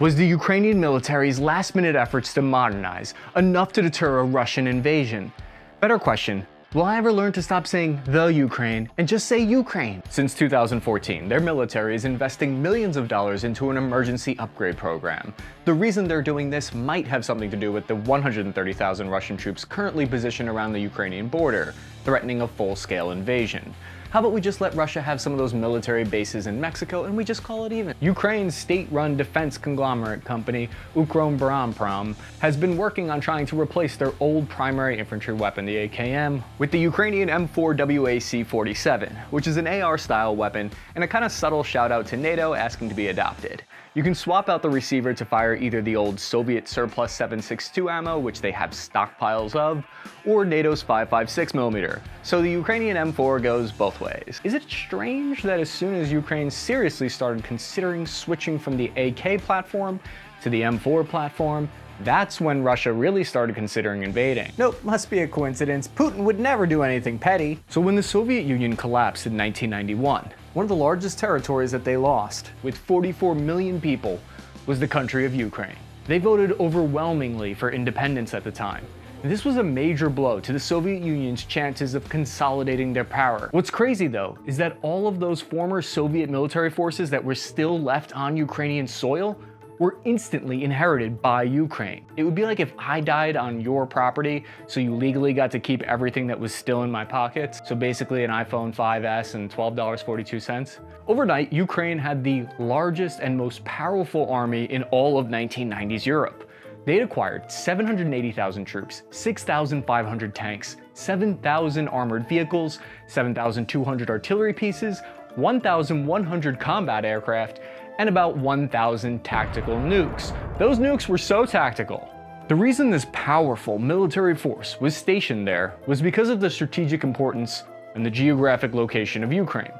Was the Ukrainian military's last minute efforts to modernize enough to deter a Russian invasion? Better question, Will I ever learn to stop saying the Ukraine and just say Ukraine? Since 2014, their military is investing millions of dollars into an emergency upgrade program. The reason they're doing this might have something to do with the 130,000 Russian troops currently positioned around the Ukrainian border, threatening a full-scale invasion. How about we just let Russia have some of those military bases in Mexico and we just call it even? Ukraine's state-run defense conglomerate company, Ukroboronprom, has been working on trying to replace their old primary infantry weapon, the AKM, with the Ukrainian M4 WAC-47, which is an AR-style weapon and a kind of subtle shout out to NATO asking to be adopted. You can swap out the receiver to fire either the old Soviet surplus 7.62 ammo, which they have stockpiles of, or NATO's 5.56mm, so the Ukrainian M4 goes both ways. Is it strange that as soon as Ukraine seriously started considering switching from the AK platform to the M4 platform, that's when Russia really started considering invading. Nope, must be a coincidence. Putin would never do anything petty. So when the Soviet Union collapsed in 1991, one of the largest territories that they lost, with 44 million people, was the country of Ukraine. They voted overwhelmingly for independence at the time. This was a major blow to the Soviet Union's chances of consolidating their power. What's crazy though, is that all of those former Soviet military forces that were still left on Ukrainian soil were instantly inherited by Ukraine. It would be like if I died on your property, so you legally got to keep everything that was still in my pockets. So basically an iPhone 5S and $12.42. Overnight, Ukraine had the largest and most powerful army in all of 1990s Europe. They'd acquired 780,000 troops, 6,500 tanks, 7,000 armored vehicles, 7,200 artillery pieces, 1,100 combat aircraft, and about 1,000 tactical nukes. Those nukes were so tactical. The reason this powerful military force was stationed there was because of the strategic importance and the geographic location of Ukraine.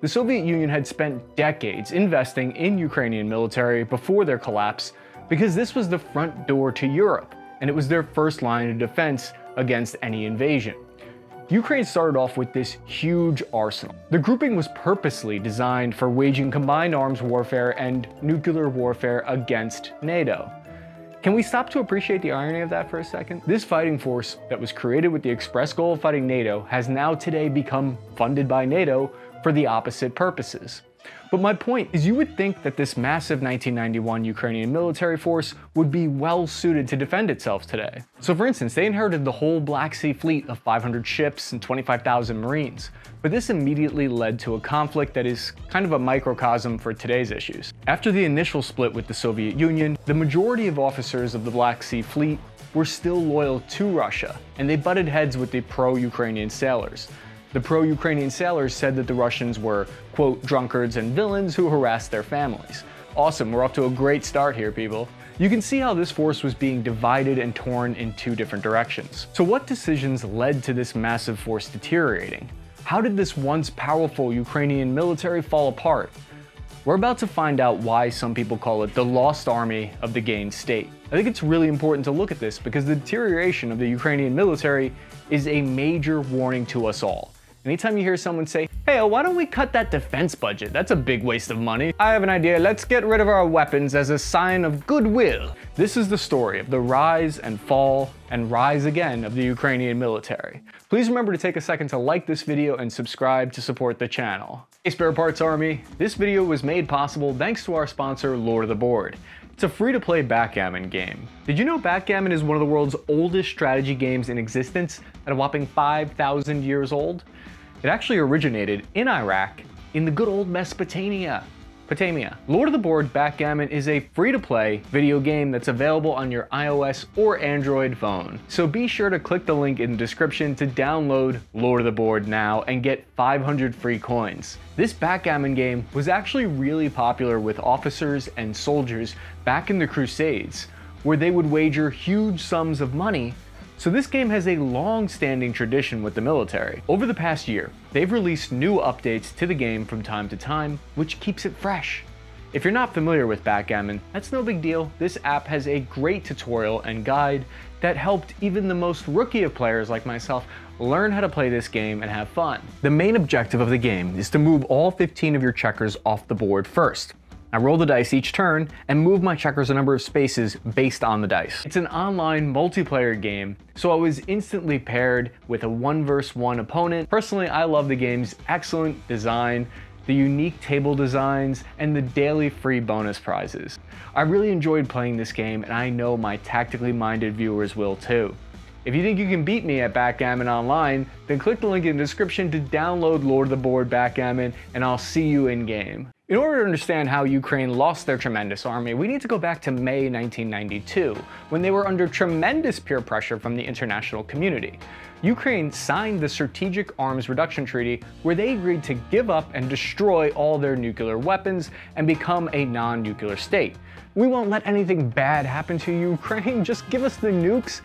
The Soviet Union had spent decades investing in Ukrainian military before their collapse because this was the front door to Europe, and it was their first line of defense against any invasion. Ukraine started off with this huge arsenal. The grouping was purposely designed for waging combined arms warfare and nuclear warfare against NATO. Can we stop to appreciate the irony of that for a second? This fighting force that was created with the express goal of fighting NATO has now today become funded by NATO for the opposite purposes. But my point is you would think that this massive 1991 Ukrainian military force would be well suited to defend itself today. So for instance, they inherited the whole Black Sea fleet of 500 ships and 25,000 Marines. But this immediately led to a conflict that is kind of a microcosm for today's issues. After the initial split with the Soviet Union, the majority of officers of the Black Sea fleet were still loyal to Russia, and they butted heads with the pro-Ukrainian sailors. The pro-Ukrainian sailors said that the Russians were, quote, drunkards and villains who harassed their families. Awesome, we're off to a great start here, people. You can see how this force was being divided and torn in two different directions. So what decisions led to this massive force deteriorating? How did this once powerful Ukrainian military fall apart? We're about to find out why some people call it the lost army of the gained state. I think it's really important to look at this because the deterioration of the Ukrainian military is a major warning to us all. Anytime you hear someone say, hey, why don't we cut that defense budget? That's a big waste of money. I have an idea, let's get rid of our weapons as a sign of goodwill. This is the story of the rise and fall and rise again of the Ukrainian military. Please remember to take a second to like this video and subscribe to support the channel. Hey Spare Parts Army, this video was made possible thanks to our sponsor Lord of the Board. It's a free-to-play backgammon game. Did you know backgammon is one of the world's oldest strategy games in existence at a whopping 5,000 years old? It actually originated in Iraq in the good old Mesopotamia. Potamia. Lord of the Board Backgammon is a free-to-play video game that's available on your iOS or Android phone. So be sure to click the link in the description to download Lord of the Board now and get 500 free coins. This backgammon game was actually really popular with officers and soldiers back in the Crusades, where they would wager huge sums of money so this game has a long-standing tradition with the military. Over the past year, they've released new updates to the game from time to time, which keeps it fresh. If you're not familiar with backgammon, that's no big deal. This app has a great tutorial and guide that helped even the most rookie of players like myself learn how to play this game and have fun. The main objective of the game is to move all 15 of your checkers off the board first. I roll the dice each turn and move my checkers a number of spaces based on the dice. It's an online multiplayer game, so I was instantly paired with a one versus one opponent. Personally, I love the game's excellent design, the unique table designs, and the daily free bonus prizes. I really enjoyed playing this game and I know my tactically minded viewers will too. If you think you can beat me at Backgammon Online, then click the link in the description to download Lord of the Board Backgammon and I'll see you in game. In order to understand how Ukraine lost their tremendous army, we need to go back to May 1992, when they were under tremendous peer pressure from the international community. Ukraine signed the Strategic Arms Reduction Treaty, where they agreed to give up and destroy all their nuclear weapons and become a non-nuclear state. We won't let anything bad happen to Ukraine, just give us the nukes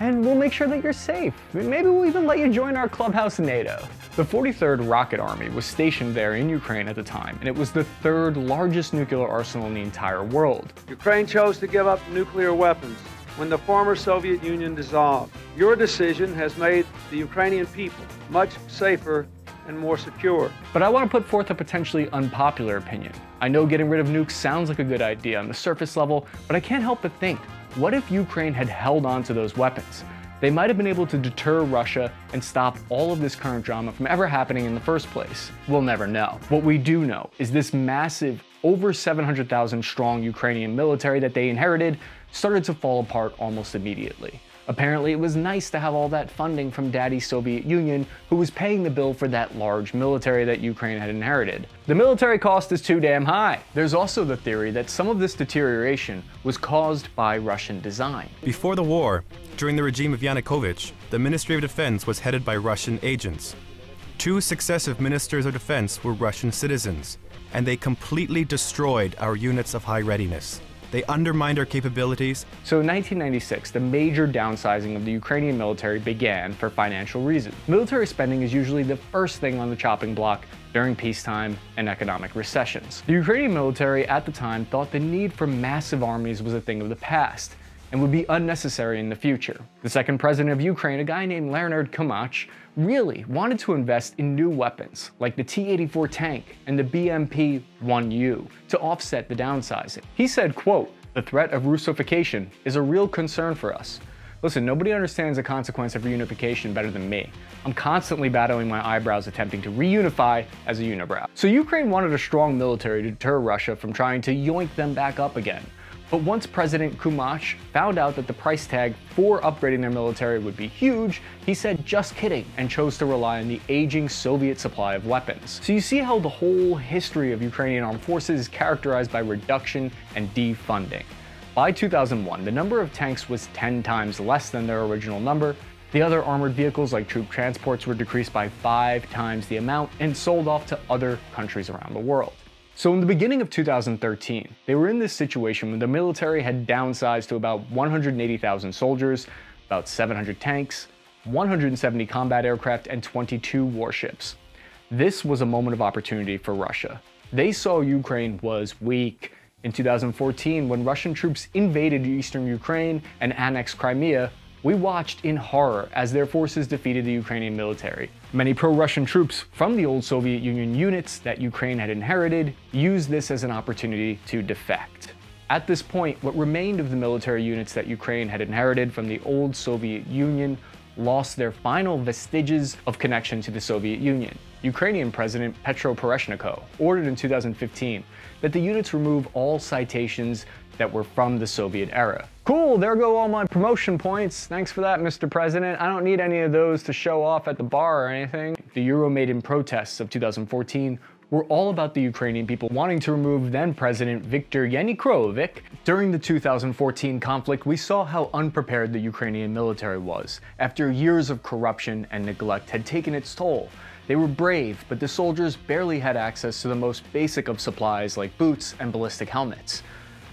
and we'll make sure that you're safe. Maybe we'll even let you join our clubhouse NATO. The 43rd Rocket Army was stationed there in Ukraine at the time, and it was the third largest nuclear arsenal in the entire world. Ukraine chose to give up nuclear weapons when the former Soviet Union dissolved. Your decision has made the Ukrainian people much safer and more secure. But I want to put forth a potentially unpopular opinion. I know getting rid of nukes sounds like a good idea on the surface level, but I can't help but think what if Ukraine had held on to those weapons? They might have been able to deter Russia and stop all of this current drama from ever happening in the first place. We'll never know. What we do know is this massive, over 700,000 strong Ukrainian military that they inherited started to fall apart almost immediately. Apparently, it was nice to have all that funding from daddy Soviet Union, who was paying the bill for that large military that Ukraine had inherited. The military cost is too damn high. There's also the theory that some of this deterioration was caused by Russian design. Before the war, during the regime of Yanukovych, the Ministry of Defense was headed by Russian agents. Two successive ministers of defense were Russian citizens, and they completely destroyed our units of high readiness. They undermined our capabilities. So in 1996, the major downsizing of the Ukrainian military began for financial reasons. Military spending is usually the first thing on the chopping block during peacetime and economic recessions. The Ukrainian military at the time thought the need for massive armies was a thing of the past and would be unnecessary in the future. The second president of Ukraine, a guy named Leonid Kuchma, really wanted to invest in new weapons like the T-84 tank and the BMP-1U to offset the downsizing. He said, quote, the threat of Russification is a real concern for us. Listen, nobody understands the consequence of reunification better than me. I'm constantly battling my eyebrows attempting to reunify as a unibrow. So Ukraine wanted a strong military to deter Russia from trying to yoink them back up again. But once President Kuchma found out that the price tag for upgrading their military would be huge, he said just kidding and chose to rely on the aging Soviet supply of weapons. So you see how the whole history of Ukrainian armed forces is characterized by reduction and defunding. By 2001, the number of tanks was 10 times less than their original number. The other armored vehicles like troop transports were decreased by five times the amount and sold off to other countries around the world. So in the beginning of 2013, they were in this situation when the military had downsized to about 180,000 soldiers, about 700 tanks, 170 combat aircraft, and 22 warships. This was a moment of opportunity for Russia. They saw Ukraine was weak. In 2014, when Russian troops invaded eastern Ukraine and annexed Crimea, we watched in horror as their forces defeated the Ukrainian military. Many pro-Russian troops from the old Soviet Union units that Ukraine had inherited used this as an opportunity to defect. At this point, what remained of the military units that Ukraine had inherited from the old Soviet Union lost their final vestiges of connection to the Soviet Union. Ukrainian President Petro Poroshenko ordered in 2015 that the units remove all citations that were from the Soviet era. Cool, there go all my promotion points. Thanks for that, Mr. President. I don't need any of those to show off at the bar or anything. The Euromaidan protests of 2014 were all about the Ukrainian people wanting to remove then President Viktor Yanukovych. During the 2014 conflict, we saw how unprepared the Ukrainian military was after years of corruption and neglect had taken its toll. They were brave, but the soldiers barely had access to the most basic of supplies like boots and ballistic helmets.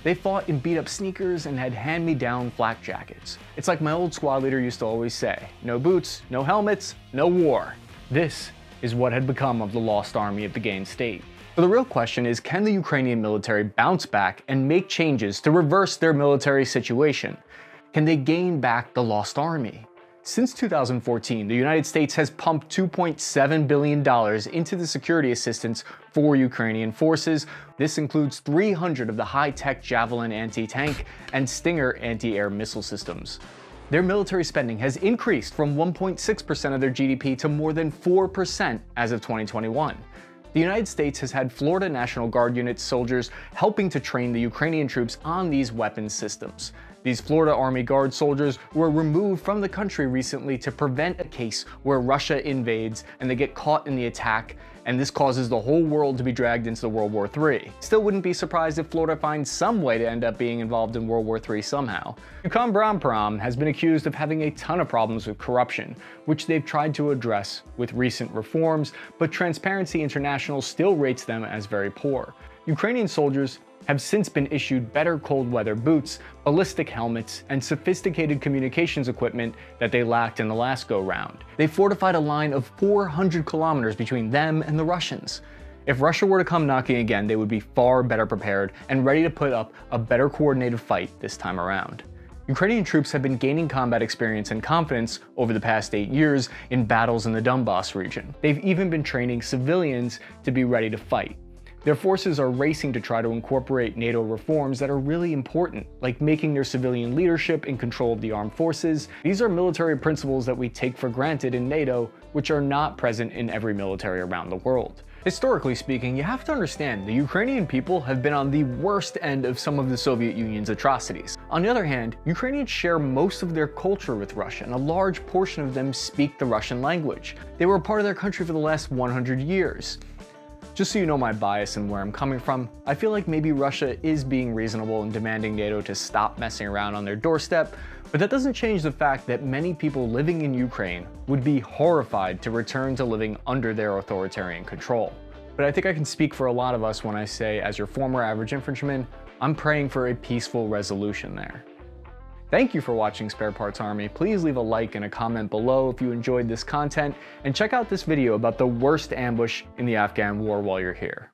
They fought in beat up sneakers and had hand me down flak jackets. It's like my old squad leader used to always say no boots, no helmets, no war. This is what had become of the lost army of the gained state. So the real question is can the Ukrainian military bounce back and make changes to reverse their military situation? Can they gain back the lost army? Since 2014, the United States has pumped $2.7 billion into the security assistance for Ukrainian forces. This includes 300 of the high-tech Javelin anti-tank and Stinger anti-air missile systems. Their military spending has increased from 1.6% of their GDP to more than 4% as of 2021. The United States has had Florida National Guard unit soldiers helping to train the Ukrainian troops on these weapons systems. These Florida Army Guard soldiers were removed from the country recently to prevent a case where Russia invades and they get caught in the attack and this causes the whole world to be dragged into World War III. Still wouldn't be surprised if Florida finds some way to end up being involved in World War III somehow. Ukroboronprom has been accused of having a ton of problems with corruption, which they've tried to address with recent reforms, but Transparency International still rates them as very poor. Ukrainian soldiers have since been issued better cold weather boots, ballistic helmets, and sophisticated communications equipment that they lacked in the last go round. They fortified a line of 400 kilometers between them and the Russians. If Russia were to come knocking again, they would be far better prepared and ready to put up a better coordinated fight this time around. Ukrainian troops have been gaining combat experience and confidence over the past eight years in battles in the Donbass region. They've even been training civilians to be ready to fight. Their forces are racing to try to incorporate NATO reforms that are really important, like making their civilian leadership in control of the armed forces. These are military principles that we take for granted in NATO, which are not present in every military around the world. Historically speaking, you have to understand the Ukrainian people have been on the worst end of some of the Soviet Union's atrocities. On the other hand, Ukrainians share most of their culture with Russia, and a large portion of them speak the Russian language. They were a part of their country for the last 100 years. Just so you know my bias and where I'm coming from, I feel like maybe Russia is being reasonable in demanding NATO to stop messing around on their doorstep, but that doesn't change the fact that many people living in Ukraine would be horrified to return to living under their authoritarian control. But I think I can speak for a lot of us when I say, as your former average infantryman, I'm praying for a peaceful resolution there. Thank you for watching Spare Parts Army. Please leave a like and a comment below if you enjoyed this content, and check out this video about the worst ambush in the Afghan war while you're here.